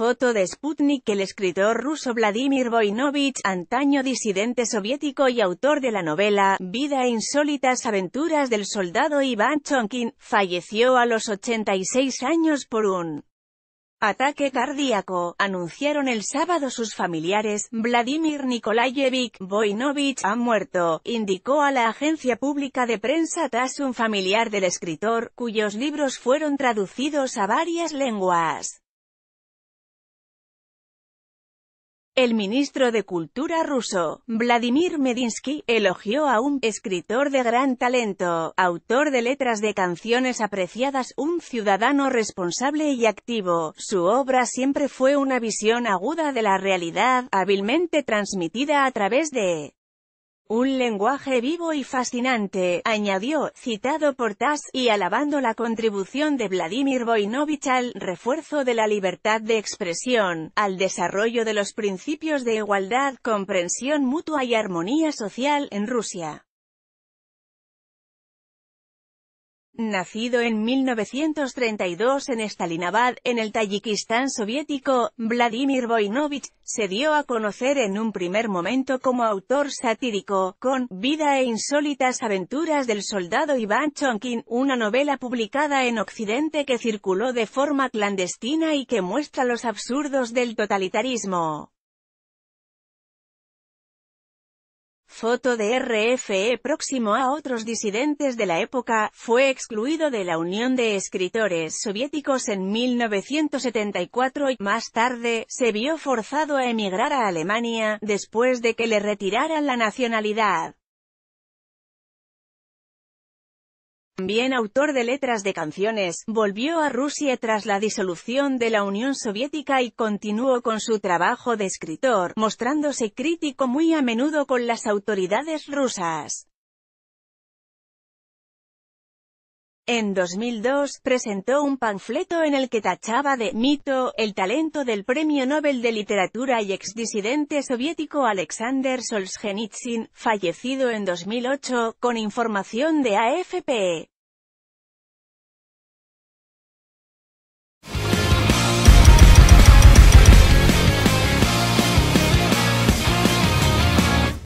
Foto de Sputnik El escritor ruso Vladimir Voinovich, antaño disidente soviético y autor de la novela Vida e insólitas aventuras del soldado Iván Chonkin, falleció a los 86 años por un Ataque cardíaco, anunciaron el sábado sus familiares, Vladimir Nikolayevich Voinovich ha muerto, indicó a la agencia pública de prensa tras un familiar del escritor, cuyos libros fueron traducidos a varias lenguas. El ministro de Cultura ruso, Vladimir Medinsky, elogió a un escritor de gran talento, autor de letras de canciones apreciadas, un ciudadano responsable y activo. Su obra siempre fue una visión aguda de la realidad, hábilmente transmitida a través de un lenguaje vivo y fascinante, añadió, citado por TASS, y alabando la contribución de Vladimir Voinovich al refuerzo de la libertad de expresión, al desarrollo de los principios de igualdad, comprensión mutua y armonía social en Rusia. Nacido en 1932 en Stalinabad, en el Tayikistán soviético, Vladimir Voinovich, se dio a conocer en un primer momento como autor satírico, con «Vida e insólitas aventuras del soldado Iván Chonkin», una novela publicada en Occidente que circuló de forma clandestina y que muestra los absurdos del totalitarismo. Foto de RFE próximo a otros disidentes de la época, fue excluido de la Unión de Escritores Soviéticos en 1974 y, más tarde, se vio forzado a emigrar a Alemania, después de que le retiraran la nacionalidad. También autor de letras de canciones, volvió a Rusia tras la disolución de la Unión Soviética y continuó con su trabajo de escritor, mostrándose crítico muy a menudo con las autoridades rusas. En 2002, presentó un panfleto en el que tachaba de «mito» el talento del Premio Nobel de Literatura y exdisidente soviético Alexander Solzhenitsyn, fallecido en 2008, con información de AFP.